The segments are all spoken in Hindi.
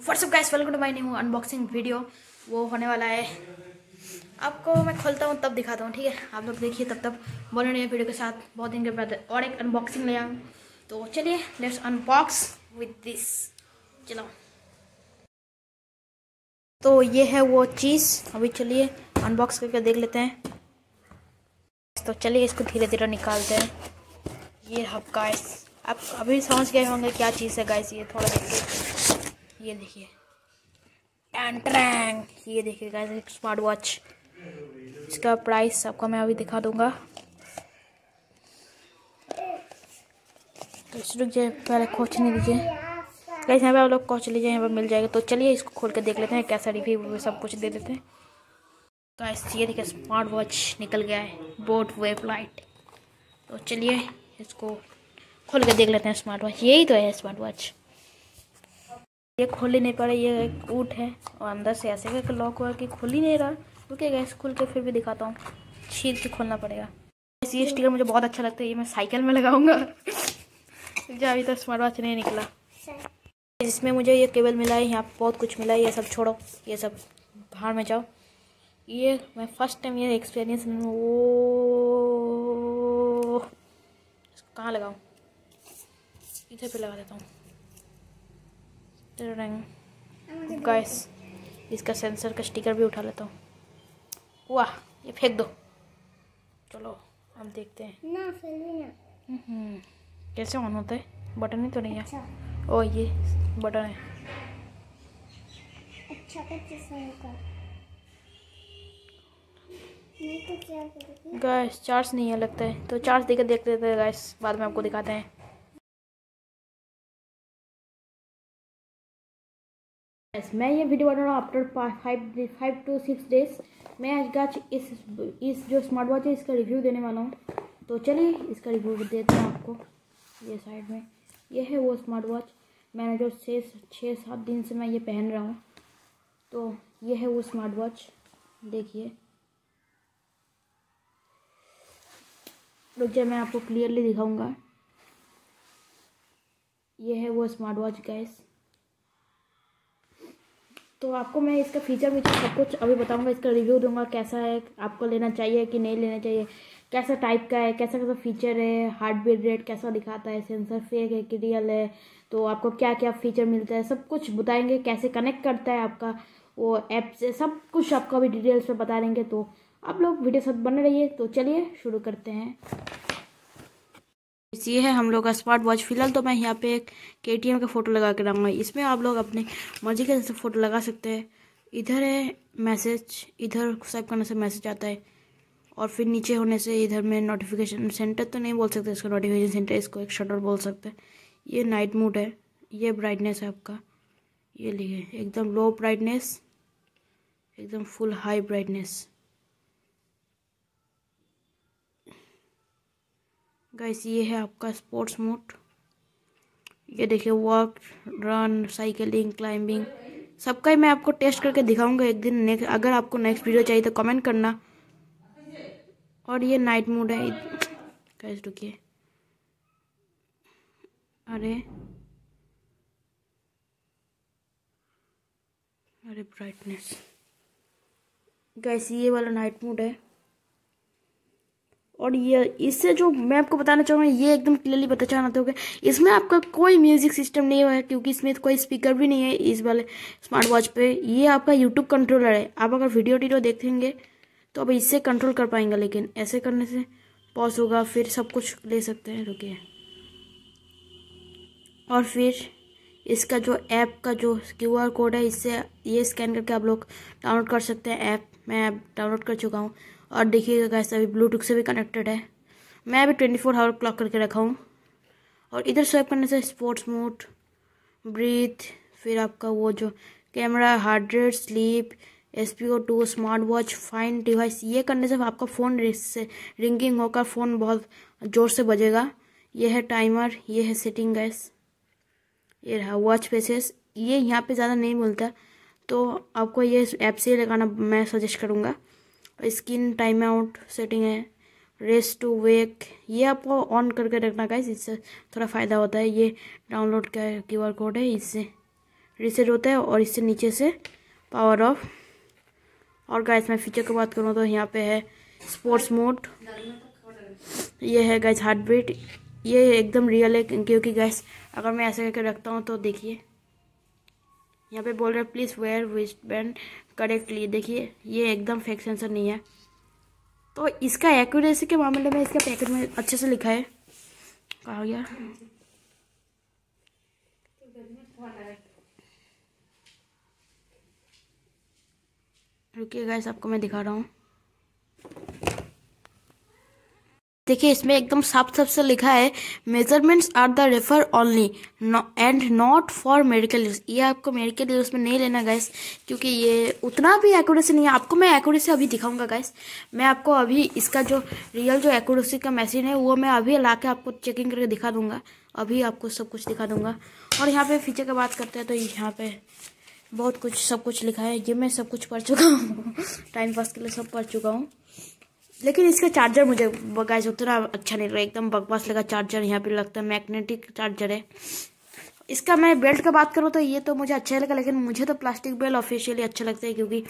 What's up guys welcome to my new unboxing video वो होने वाला है। आपको मैं खोलता हूँ, तब दिखाता हूँ, ठीक है? आप लोग देखिए तब तक बोले रहे वीडियो के साथ बहुत दिन के बाद और एक अनबॉक्सिंग ले तो चलिए लेट्स अनबॉक्स विद दिस चलो। तो ये है वो चीज़। अभी चलिए अनबॉक्स करके देख लेते हैं। तो चलिए इसको धीरे धीरे निकालते हैं। ये हब गाइस आप अभी समझ गए होंगे क्या चीज़ है गाइस ये थोड़ा देखिए। ये देखिए। टैंग ये देखिए गाइस एक स्मार्ट वॉच इसका प्राइस आपको मैं अभी दिखा दूँगा। तो रुक जाए, पहले खोच नहीं दीजिए गाइस यहाँ पे आप लोग खोच लीजिए, यहाँ पे मिल जाएगा। तो चलिए इसको खोल के देख लेते हैं, कैसा रिव्यू सब कुछ दे देते हैं। गाइस ये देखिए स्मार्ट वॉच निकल गया है बोट वेब लाइट तो चलिए इसको खोल के देख लेते हैं स्मार्ट वॉच यही तो है स्मार्ट वॉच ये खोल ही नहीं पा रहा, ये एक ऊट है और अंदर से ऐसे करके लॉक हुआ कि खुल ही नहीं रहा। रुके गैस खुल के फिर भी दिखाता हूँ। छील के खोलना पड़ेगा। ये स्टिकर मुझे बहुत अच्छा लगता है, ये मैं साइकिल में लगाऊँगा। जो अभी तक स्मार्ट वॉच नहीं निकला। जिसमें मुझे ये केबल मिला है, यहाँ बहुत कुछ मिला है, ये सब छोड़ो, ये सब बाहर में जाओ। ये मैं फ़र्स्ट टाइम ये एक्सपीरियंस वो कहाँ लगाऊँ? इधर पे लगा देता हूँ। गाइस इसका सेंसर का स्टिकर भी उठा लेता हूँ। वाह ये फेंक दो। चलो हम देखते हैं। ना ना। हम्म, कैसे ऑन होता है? बटन ही तो नहीं है। अच्छा। ओ ये बटन है। अच्छा पच्चीस का। नहीं तो गैस चार्ज नहीं है लगता है। तो चार्ज देकर देख लेते हैं गैस बाद में आपको दिखाते हैं। Guys, मैं ये वीडियो बना रहा हूँ after five five to six days मैं आज गाच इस इस जो स्मार्ट वॉच है इसका रिव्यू देने वाला हूँ। तो चलिए इसका रिव्यू देते हैं आपको। ये साइड में। ये है वो स्मार्ट वॉच मैंने जो छः छः सात दिन से मैं ये पहन रहा हूँ। तो ये है वो स्मार्ट वॉच देखिए। रुक जाए मैं आपको क्लियरली दिखाऊँगा। ये है वो स्मार्ट वॉच गैस तो आपको मैं इसका फीचर वीचर सब कुछ अभी बताऊँगा, इसका रिव्यू दूँगा, कैसा है, आपको लेना चाहिए कि नहीं लेना चाहिए, कैसा टाइप का है, कैसा कैसा फीचर है हार्ट बीट रेट कैसा दिखाता है सेंसर फेक है कि रियल है तो आपको क्या क्या फीचर मिलता है, सब कुछ बताएँगे, कैसे कनेक्ट करता है आपका, वो ऐप से सब कुछ आपको अभी डिटेल्स में बता देंगे तो आप लोग वीडियो साथ बने रहिए तो चलिए शुरू करते हैं। ये है, हम लोग का स्मार्ट वॉच फ़िलहाल तो मैं यहाँ पे एक के टी एम का फ़ोटो लगा के रखूँगा इसमें आप लोग अपने मर्ज़ी के जैसे फ़ोटो लगा सकते हैं। इधर है मैसेज इधर स्वाइप करने से मैसेज आता है। और फिर नीचे होने से इधर में नोटिफिकेशन सेंटर तो नहीं बोल सकते, इसको नोटिफिकेशन सेंटर इसको एक शटर बोल सकते ये नाइट मूड है, ये ब्राइटनेस है आपका। ये लिखे एकदम लो ब्राइटनेस एकदम फुल हाई ब्राइटनेस गाइस, ये है आपका स्पोर्ट्स मोड ये देखिए वॉक रन साइकिलिंग क्लाइंबिंग सबका ही मैं आपको टेस्ट करके दिखाऊँगा एक दिन नेक्स्ट अगर आपको नेक्स्ट वीडियो चाहिए तो कमेंट करना। और ये नाइट मोड है। गाइस रुकिए। अरे। अरे ब्राइटनेस गाइस ये वाला नाइट मोड है। और ये, इससे जो मैं आपको बताना चाहूँगा, ये एकदम क्लियरली बता चाहना होगा इसमें आपका कोई म्यूज़िक सिस्टम नहीं है, क्योंकि इसमें कोई स्पीकर भी नहीं है इस वाले स्मार्ट वॉच पे। ये आपका यूट्यूब कंट्रोलर है। आप अगर वीडियो वीडियो देखेंगे तो अब इससे कंट्रोल कर पाएँगे, लेकिन ऐसे करने से पॉज होगा, फिर सब कुछ ले सकते हैं। रुकिए। और फिर इसका जो ऐप का जो क्यू आर कोड है, इससे ये स्कैन करके आप लोग डाउनलोड कर सकते हैं। ऐप मैं ऐप डाउनलोड कर चुका हूँ। और देखिएगा गैस अभी ब्लूटूथ से भी कनेक्टेड है। मैं अभी ट्वेंटी फोर आवर क्लॉक करके रखा हूँ। और इधर स्वाइप करने से स्पोर्ट्स मोड ब्रीथ फिर आपका वो जो camera heart rate sleep S P O two smart watch fine device ये करने से आपका फ़ोन से रिंगिंग होकर फ़ोन बहुत ज़ोर से बजेगा। ये है टाइमर ये है सेटिंग गैस ये रहा वॉच फेसेस ये यहाँ पे ज़्यादा नहीं मिलता तो आपको ये ऐप से लगाना मैं सजेस्ट करूँगा। स्किन टाइम आउट सेटिंग है रेस्ट टू वेक ये आपको ऑन करके रखना गाइस इससे थोड़ा फ़ायदा होता है, ये डाउनलोड का क्यू आर कोड है, इससे रिसेट होता है और इससे नीचे से पावर ऑफ़ और गाइस मैं फीचर की बात करूँ तो यहाँ पे है स्पोर्ट्स मोड ये है गैस हार्ट बीट ये एकदम रियल है, क्योंकि गैस अगर मैं ऐसे करके रखता हूँ तो देखिए। यहाँ पे बोल रहे हैं please wear waste band correctly देखिए, ये एकदम फेक सेंसर नहीं है। तो इसका एक्यूरेसी के मामले में इसका पैकेट में अच्छे से लिखा है। कहा गया? रुकिए गैस आपको मैं दिखा रहा हूँ। देखिए, इसमें एकदम साफ़ साफ़ से लिखा है measurements are the refer only and not for medical use ये आपको मेडिकल यूज़ में नहीं लेना गैस क्योंकि ये उतना भी एक्यूरेसी नहीं है। आपको मैं एक्यूरेसी अभी दिखाऊँगा गैस मैं आपको अभी इसका जो रियल जो एक्यूरेसी का मशीन है, वो मैं अभी ला के आपको चेकिंग करके दिखा दूँगा। अभी आपको सब कुछ दिखा दूँगा। और यहाँ पे फीचर की बात करते हैं तो यहाँ पे बहुत कुछ, सब कुछ लिखा है। ये मैं सब कुछ पढ़ चुका हूँ। टाइम पास के लिए सब पढ़ चुका हूँ। लेकिन इसका चार्जर मुझे गाइस उतना अच्छा नहीं लगा, एकदम बकवास लगा चार्जर यहाँ पे लगता है मैग्नेटिक चार्जर है। इसका मैं बेल्ट का बात करूँ तो ये तो मुझे अच्छा लगा, लेकिन मुझे तो प्लास्टिक बेल्ट ऑफिशियली अच्छा लगता है, क्योंकि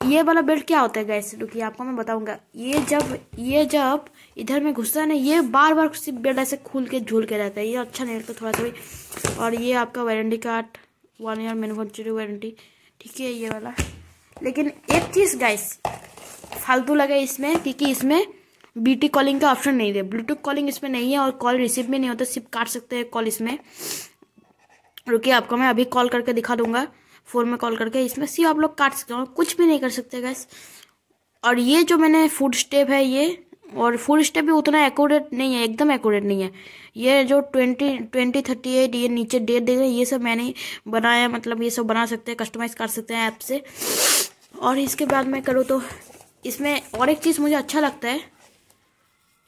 ये वाला बेल्ट क्या होता है गैस रुकिए, आपको मैं बताऊँगा। ये जब ये जब इधर में घुसता है ना, ये बार बार बेल्ट ऐसे खुल के झूल के रहता है। ये अच्छा नहीं लगता थोड़ा थोड़ी और ये आपका warranty card one year manufacturing warranty ठीक है, ये वाला। लेकिन एक चीज़ गाइस फालतू लगा इसमें, क्योंकि इसमें बीटी कॉलिंग का ऑप्शन नहीं है। ब्लूटूथ कॉलिंग इसमें नहीं है और कॉल रिसीव में नहीं होता, सिर्फ़ काट सकते हैं कॉल इसमें। रुकिए, आपको मैं अभी कॉल करके दिखा दूँगा। फ़ोन में कॉल करके इसमें सिर्फ़ आप लोग काट सकते हो, कुछ भी नहीं कर सकते गैस और ये जो मैंने फ़ूड स्टेप है ये, और फ़ूड स्टेप भी उतना एक्यूरेट नहीं है, एकदम एक्यूरेट नहीं है। ये जो ट्वेंटी ट्वेंटी थर्टी एट ये नीचे डेट दे रहे ये सब मैंने बनाया मतलब ये सब बना सकते हैं कस्टमाइज कर सकते हैं ऐप से। और इसके बाद मैं करूँ तो इसमें और एक चीज़ मुझे अच्छा लगता है।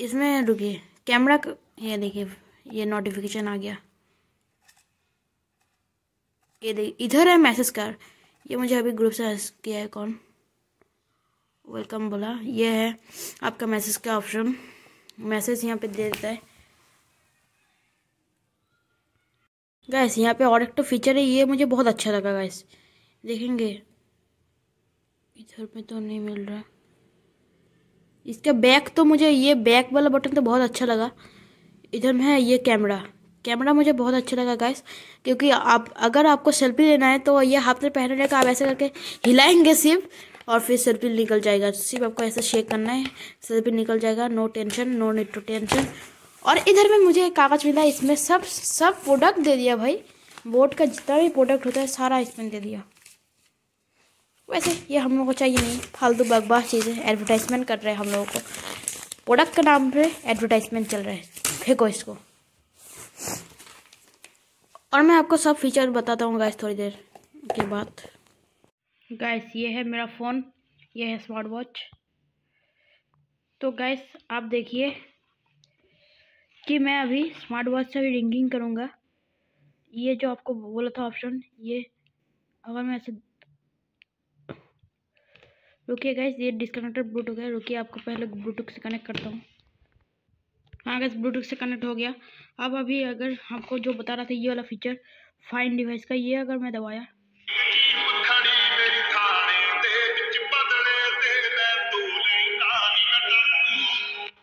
इसमें रुकिए, कैमरा ये देखिए, ये नोटिफिकेशन आ गया। ये देखिए इधर है मैसेज कर। ये मुझे अभी ग्रुप से किया है कौन? वेलकम बोला। ये है आपका मैसेज का ऑप्शन मैसेज यहाँ पे दे देता है। गैस यहाँ पे और एक तो फीचर है, ये मुझे बहुत अच्छा लगा गैस देखेंगे। इधर पे तो नहीं मिल रहा। इसका बैक तो मुझे ये बैक वाला बटन तो बहुत अच्छा लगा। इधर में है ये कैमरा कैमरा मुझे बहुत अच्छा लगा गाइस क्योंकि आप, अगर आपको सेल्फी लेना है तो ये हाथ में पहनने का आप ऐसे करके हिलाएँगे सिर्फ़, और फिर सेल्फी निकल जाएगा। सिर्फ़ आपको ऐसे शेक करना है सेल्फी निकल जाएगा no tension no need to tension और इधर में मुझे एक कागज़ मिला, इसमें सब सब प्रोडक्ट दे दिया भाई। बोट का जितना भी प्रोडक्ट होता है, सारा इसमें दे दिया। वैसे ये हम लोग को चाहिए नहीं। फालतू बकवास चीज़ें एडवर्टाइजमेंट कर रहे हैं हम लोगों को। प्रोडक्ट के नाम पर एडवर्टाइजमेंट चल रहा है। फेंको इसको। और मैं आपको सब फीचर बताता हूँ गैस थोड़ी देर के बाद। गैस ये है मेरा फ़ोन ये है स्मार्ट वॉच तो गैस आप देखिए कि मैं अभी स्मार्ट वॉच से अभी रिंगिंग करूँगा। ये जो आपको बोला था ऑप्शन ये अगर मैं ऐसे रुकिए गैस ये डिस्कनेक्टेड ब्लूटूथ है। रुकिए, आपको पहले ब्लूटूथ से कनेक्ट करता हूँ। हाँ गैस ब्लूटूथ से कनेक्ट हो गया। अब अभी अगर आपको जो बता रहा था, ये वाला फीचर फाइन डिवाइस का, ये अगर मैं दबाया।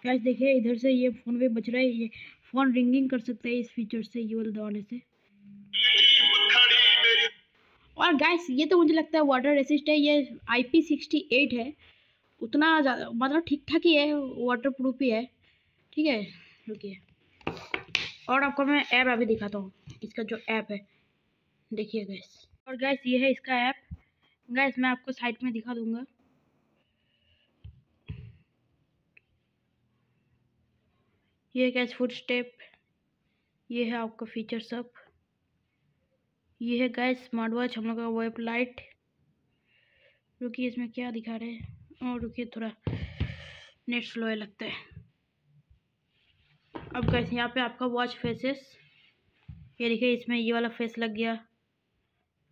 गैस देखिए, इधर से ये फ़ोन भी बच रहा है। ये फ़ोन रिंगिंग कर सकते हैं इस फीचर से, ये वाले दबाने से। और गैस ये तो मुझे लगता है वाटर रेसिस्ट है, ये आई पी सिक्सटी एट है। उतना ज़्यादा मतलब ठीक ठाक ही है वाटर प्रूफ ही है। ठीक है, रुकिए। और आपको मैं ऐप अभी दिखाता हूँ, इसका जो ऐप है। देखिए गैस और गैस ये है इसका ऐप गैस मैं आपको साइड में दिखा दूँगा। ये गैस फुट स्टेप ये है आपका फीचर सब। ये है गैस स्मार्ट वॉच हम लोग का वेब लाइट रुकिए, इसमें क्या दिखा रहे हैं? और रुकिए, थोड़ा नेट स्लो है लगता है। अब गैस यहाँ पे आपका वॉच फेसेस ये देखिए, इसमें ये वाला फेस लग गया।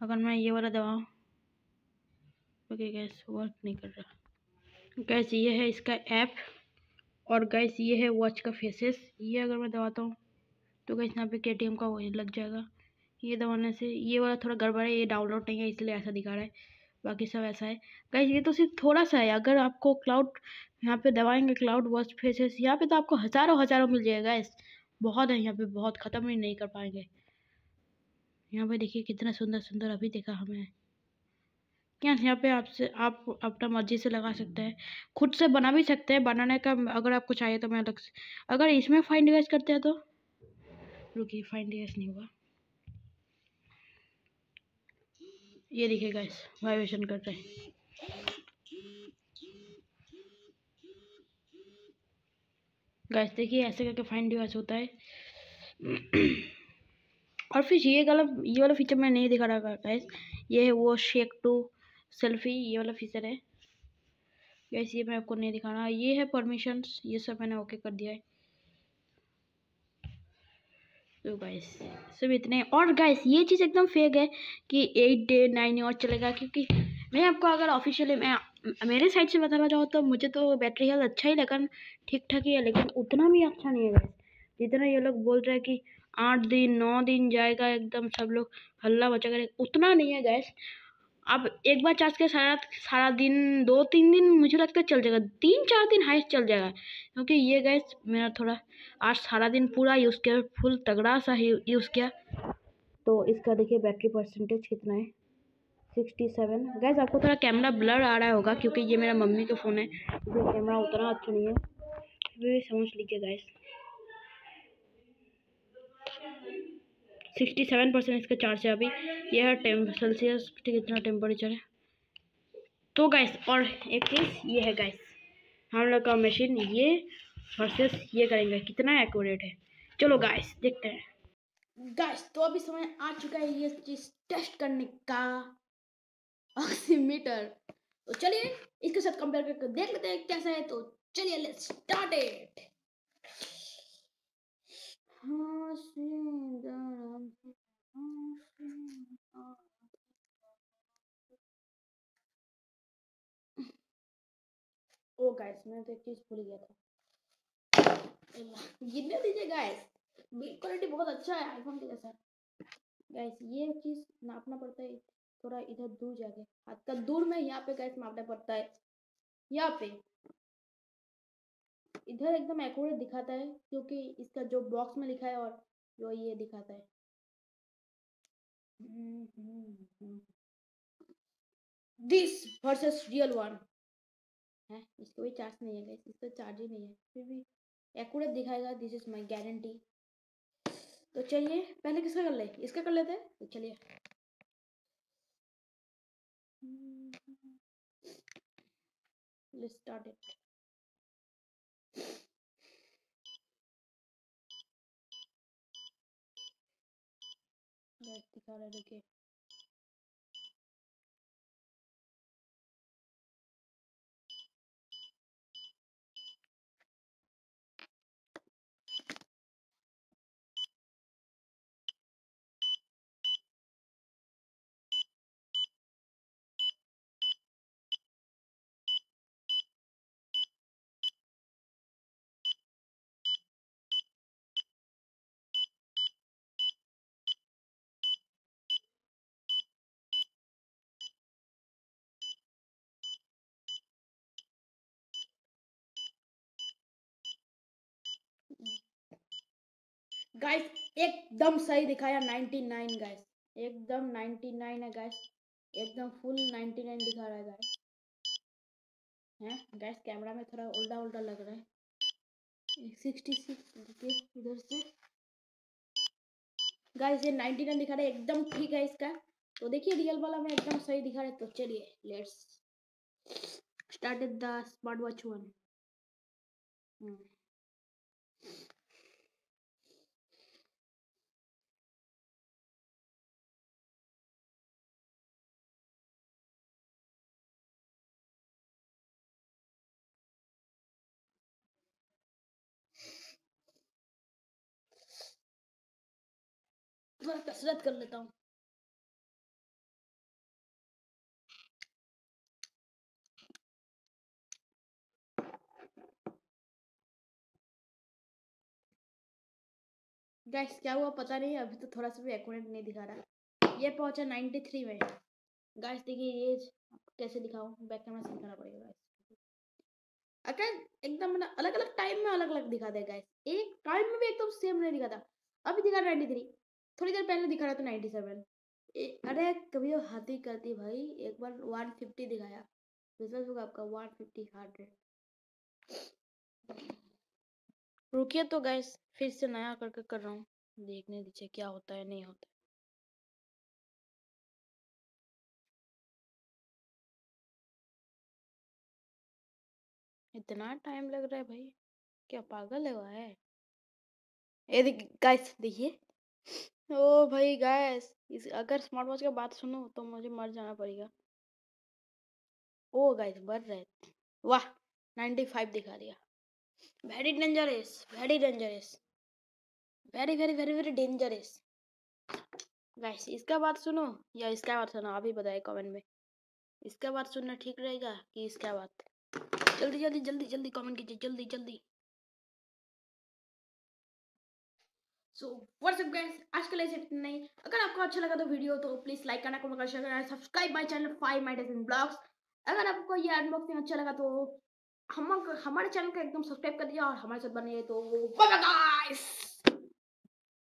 अगर मैं ये वाला दबाऊँ। ओके गैस वर्क नहीं कर रहा। गैस ये है इसका ऐप और गैस ये है वॉच का फेसेस ये अगर मैं दबाता हूँ तो गैस यहाँ पे के का लग जाएगा। ये दबाने से, ये वाला थोड़ा गड़बड़ है, ये डाउनलोड नहीं है, इसलिए ऐसा दिखा रहा है। बाकी सब ऐसा है। गाइस ये तो सिर्फ़ थोड़ा सा है। अगर आपको क्लाउड यहाँ पे दबाएँगे क्लाउड वॉच फेसेस यहाँ पे तो आपको हज़ारों हज़ारों मिल जाएगा गाइस बहुत है, यहाँ पे बहुत ख़त्म ही नहीं कर पाएँगे। यहाँ पे देखिए कितना सुंदर सुंदर अभी देखा हमें। क्या यहाँ पे आपसे, आप अपना मर्ज़ी से लगा सकते हैं। खुद से बना भी सकते हैं, बनाने का अगर आपको चाहिए तो मैं अलग से, अगर इसमें फाइन डिवाइस करते हैं तो। रुकिए फाइन डिवाइस नहीं हुआ। ये देखिए गाइस वाइब्रेशन कर रहे हैं। गाइस देखिए ऐसे करके फाइन डिवाइस होता है। और फिर ये वाला ये वाला फीचर मैं नहीं दिखा रहा गाइस ये है वो शेक टू सेल्फी ये वाला फीचर है। गैस ये मैं आपको नहीं दिखा रहा। ये है परमिशंस ये सब मैंने ओके कर दिया है। तो गाइस सब इतने और गाइस ये चीज़ एकदम फेक है कि एट डे नाइन और चलेगा, क्योंकि मैं आपको अगर ऑफिशियली मैं, मेरे साइड से बताना चाहूँ तो मुझे तो बैटरी हेल्थ अच्छा ही लगा ठीक ठाक ही है, लेकिन उतना भी अच्छा नहीं है गाइस जितना ये लोग बोल रहे हैं कि आठ दिन, नौ दिन जाएगा, एकदम सब लोग हल्ला बचा करें उतना नहीं है गैस अब एक बार चार्ज के सारा सारा दिन, दो, तीन दिन मुझे लगता है चल जाएगा। तीन, चार दिन हाइस्ट चल जाएगा। क्योंकि ये गैस मेरा थोड़ा आज सारा दिन पूरा यूज़ किया फुल तगड़ा सा यूज़ किया। तो इसका देखिए बैटरी परसेंटेज कितना है? सिक्सटी सेवन गैस आपको थोड़ा कैमरा ब्लर आ रहा होगा, क्योंकि ये मेरा मम्मी का फ़ोन है। कैमरा उतना अच्छा नहीं है। समझ लीजिए गैस सिक्सटी सेवन परसेंट इसका चार्ज है अभी। ये है टेम सेल्सियस कितना टेम्परेचर है। तो गैस और एक चीज़, ये है गैस हम लोग का मशीन ये वर्सेस ये करेंगे। कितना एक्यूरेट है। चलो गैस देखते हैं। गैस तो अभी समय आ चुका है ये चीज़ टेस्ट करने का। ऑक्सीमीटर तो चलिए, इसके साथ कंपेयर करके देख लेते हैं कैसा है। तो चलिए let's start it oh guys मैं तो एक चीज़ भूल गया था। गिरने दीजिए गाइस बिल्ड क्वालिटी बहुत अच्छा है आईफोन के जैसा। गाइस ये चीज़ नापना पड़ता है, थोड़ा इधर दूर जाके। हाथ का दूर में यहाँ पे गाइस मापना पड़ता है। यहाँ पे। इधर एकदम एक्यूरेट दिखाता है, क्योंकि इसका जो बॉक्स में लिखा है और जो ये दिखाता है। दिस वर्सेस रियल वन है, इसको भी चार्ज नहीं है इसका चार्ज ही नहीं है। फिर भी एक्यूरेट दिखाएगा दिस इज़ माय गारंटी तो चलिए, पहले किसका कर ले? इसका कर लेते हैं? तो चलिए। let's start it दिखा रहा गाइस एकदम सही दिखाया 99 गाइस एकदम 99 है गाइस एकदम फुल 99 दिखा रहा है गाइस हैं? गाइस कैमरा में थोड़ा उल्टा उल्टा लग रहा है। सिक्सटी सिक्स देखिए से। गाइस ये 99 दिखा रहा है, एकदम ठीक है इसका। तो देखिए रियल वाला में एकदम सही दिखा रहा है। तो चलिए let's start the smart watch one थोड़ा कसरत कर लेता हूँ। गैस क्या हुआ पता नहीं, अभी तो थोड़ा सा भी एक्यूरेट नहीं दिखा रहा। ये पहुँचा नाइन्टी थ्री में। गैस देखिए ये कैसे दिखाऊँ? बैक कैमरा से दिखाना पड़ेगा गैस अगर एकदम मतलब अलग अलग टाइम में अलग अलग दिखा दे गैस एक टाइम में भी एकदम सेम नहीं दिखाता अभी दिखा नाइन्टी थ्री थोड़ी देर पहले दिखा रहा था नाइन्टी सेवन अरे कभी वो हाथी करती भाई, एक बार वन फिफ्टी दिखाया। रिज़ल्ट होगा आपका वन फिफ्टी हंड्रेड रुकिए तो गैस फिर से नया करके कर रहा हूँ। देखने दीजिए क्या होता है, नहीं होता इतना टाइम लग रहा है भाई, क्या पागल है वो है। ये गाइस देखिए। ओ भाई गैस, इस अगर स्मार्ट वॉच का बात सुनो तो मुझे मर जाना पड़ेगा। ओ गाइस बढ़ रहे वाह नाइन्टी फाइव दिखा दिया। Very dangerous very dangerous. Very very very very dangerous. Guys इसका बात सुनो या इसका बात सुनो, आप ही बताए कमेंट में। इसका बात सुनना ठीक रहेगा कि इसका बात? जल्दी जल्दी जल्दी जल्दी कमेंट कीजिए, जल्दी जल्दी। सो व्हाट्सअप गाइस आज के लिए सिर्फ़ नहीं अगर आपको अच्छा लगा तो वीडियो तो प्लीज़ लाइक करना कमेंट करना शेयर करना subscribe my channel five my dozen blogs अगर आपको ये अनबॉक्सिंग अच्छा लगा तो हम हमारे चैनल को एकदम सब्सक्राइब कर दिया और हमारे साथ बने तो बाय बाय गाइस